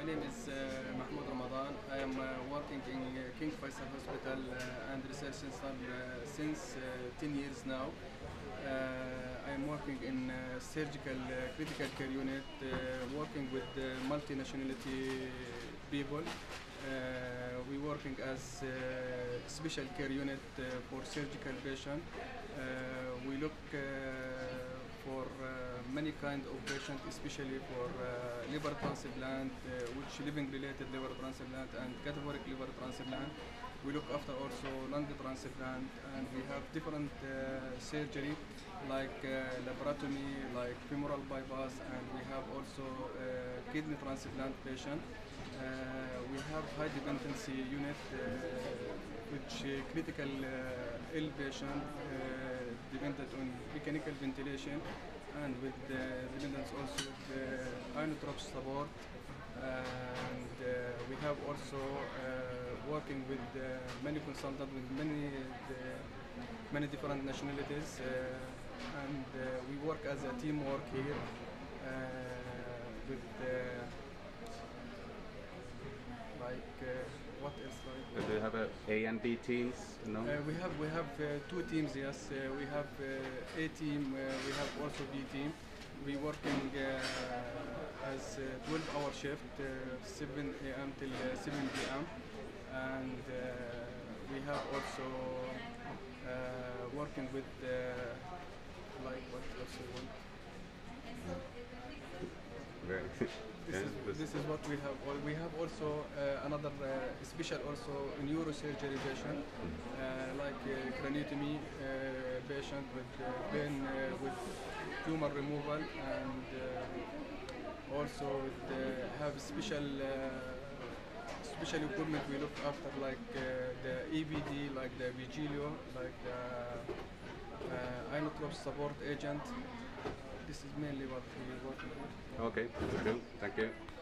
my name is uh, Mahmoud Ramadan. I am uh, working in uh, King Faisal Hospital uh, and Research Center uh, since uh, 10 years now. I am working in surgical critical care unit, working with multinationality people. Uh, we working as uh, special care unit uh, for surgical patient. We look many kind of patient, especially for uh, liver transplant, uh, which living related liver transplant and cadaveric liver transplant. We look after also lung transplant and we have different uh, surgery like uh, laparotomy, like femoral bypass and we have also uh, kidney transplant patient. Uh, we have high dependency unit which critical ill patient dependent on mechanical ventilation and with the dependence also with uh, inotrope support and uh, we have also uh, working with uh, many consultants with many many different nationalities uh, and uh, we work as a teamwork here uh, with uh, like uh, what else like Do you have a A and B teams? No. uh, we have we have uh, two teams. Yes, uh, we have uh, A team. Uh, we have also B team. We working uh, as a 12-hour shift, uh, 7 a.m. till uh, 7 p.m. And uh, we have also uh, working with uh, like what else we want. Very. This, Yeah, is, this- is what we have. We have also uh, another uh, special also neurosurgery patient, uh, like uh, craniotomy patient with pain with tumor removal and also with, have special special equipment we look after like uh, the EVD, like the Vigileo, like the uh, inotrope support agent. This is mainly what we work with. Okay, cool. Thank you.